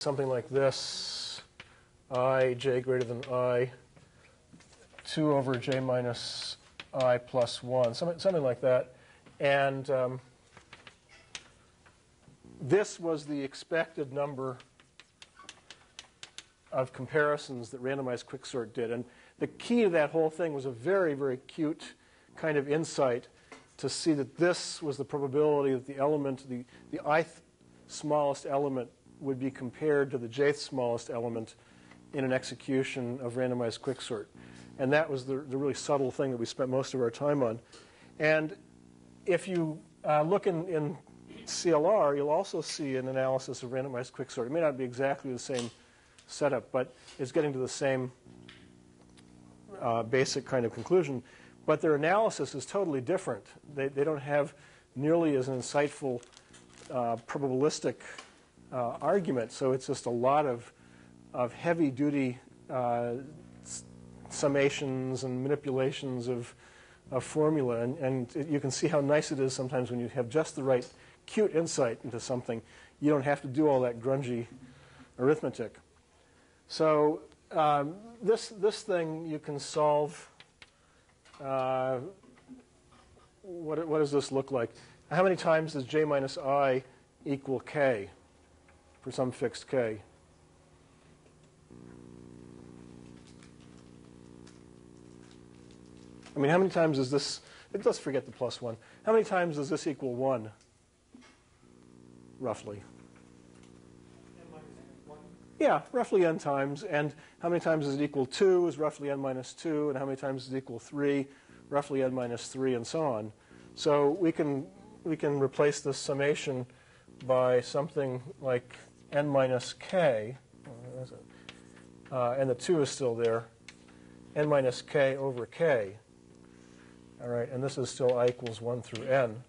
something like this, i j greater than i, 2 over j minus i plus 1, something, something like that. And um, this was the expected number of comparisons that randomized quicksort did. And the key to that whole thing was a very, very cute kind of insight to see that this was the probability that the element, the, the ith smallest element, would be compared to the jth smallest element in an execution of randomized quicksort. And that was the, the really subtle thing that we spent most of our time on. And if you uh, look in, in CLR, you'll also see an analysis of randomized quicksort. It may not be exactly the same setup, but it's getting to the same uh, basic kind of conclusion. But their analysis is totally different. They, they don't have nearly as insightful uh, probabilistic uh, argument, so it's just a lot of, of heavy duty uh, summations and manipulations of, of formula. And, and it, you can see how nice it is sometimes when you have just the right cute insight into something. You don't have to do all that grungy arithmetic. So um, this, this thing you can solve. Uh, what, what does this look like? How many times does j minus i equal k for some fixed k? I mean, how many times is this? Let's forget the plus 1. How many times does this equal 1? roughly? Yeah, roughly n times. And how many times is it equal 2 is roughly n minus 2. And how many times is it equal 3? Roughly n minus 3, and so on. So we can, we can replace this summation by something like n minus k. Uh, and the 2 is still there. n minus k over k. All right, and this is still i equals 1 through n.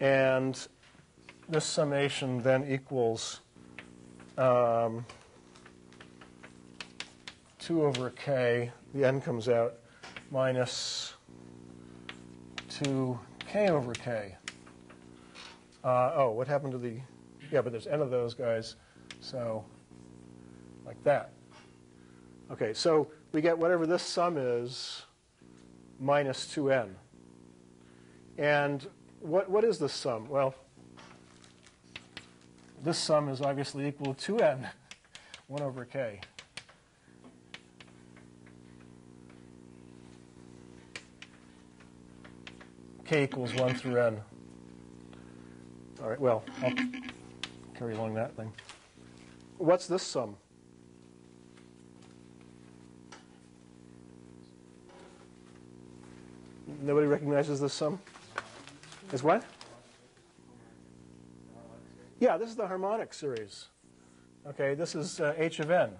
And this summation then equals um, 2 over k, the n comes out, minus 2k over k. Uh, oh, what happened to the, yeah, but there's n of those guys, so like that. Okay, so we get whatever this sum is minus 2n. And what, what is this sum? Well, this sum is obviously equal to 2n, 1 over k. k equals 1 through n. All right, well, I'll carry along that thing. What's this sum? Nobody recognizes this sum? Is what? Yeah, this is the harmonic series. Okay, this is uh, h of n.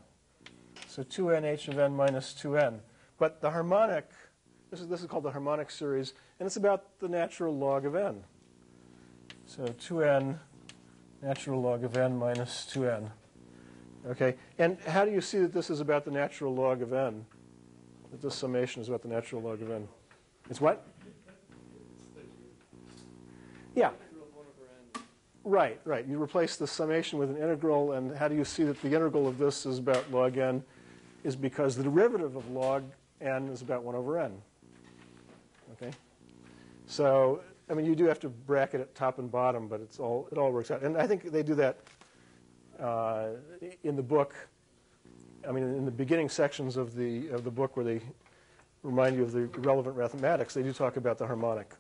So 2n h of n minus 2n. But the harmonic, this is, this is called the harmonic series, and it's about the natural log of n. So 2n natural log of n minus 2n. Okay, and how do you see that this is about the natural log of n? That this summation is about the natural log of n? It's what? Yeah, Right, right. You replace the summation with an integral, and how do you see that the integral of this is about log n? Is because the derivative of log n is about 1 over n. Okay? So, I mean, you do have to bracket it top and bottom, but it's all, it all works out. And I think they do that uh, in the book. I mean, in the beginning sections of the, of the book where they remind you of the relevant mathematics, they do talk about the harmonic.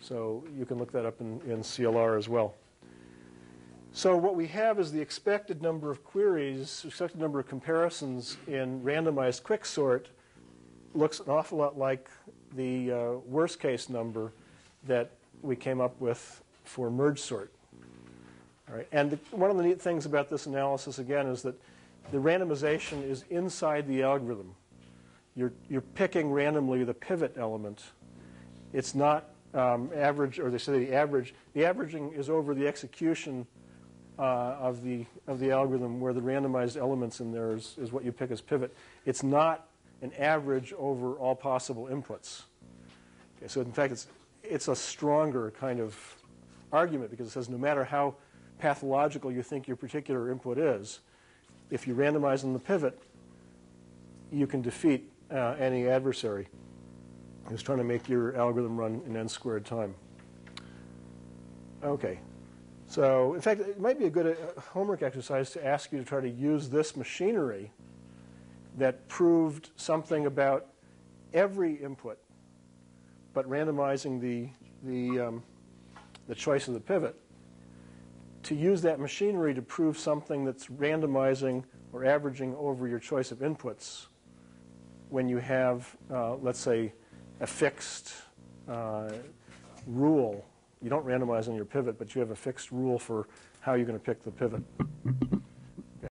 So you can look that up in, in CLR as well. So what we have is the expected number of queries, expected number of comparisons in randomized quicksort looks an awful lot like the uh, worst case number that we came up with for merge sort. All right. And the, one of the neat things about this analysis, again, is that the randomization is inside the algorithm. You're, you're picking randomly the pivot element. It's not um, average, or they say the average. The averaging is over the execution uh, of, the, of the algorithm where the randomized elements in there is, is what you pick as pivot. It's not an average over all possible inputs. Okay, so in fact, it's, it's a stronger kind of argument because it says no matter how pathological you think your particular input is, if you randomize on the pivot, you can defeat uh, any adversary who's trying to make your algorithm run in n squared time. Okay. So, in fact, it might be a good uh, homework exercise to ask you to try to use this machinery that proved something about every input, but randomizing the, the, um, the choice of the pivot, to use that machinery to prove something that's randomizing or averaging over your choice of inputs when you have, uh, let's say, a fixed uh, rule. You don't randomize on your pivot, but you have a fixed rule for how you're going to pick the pivot.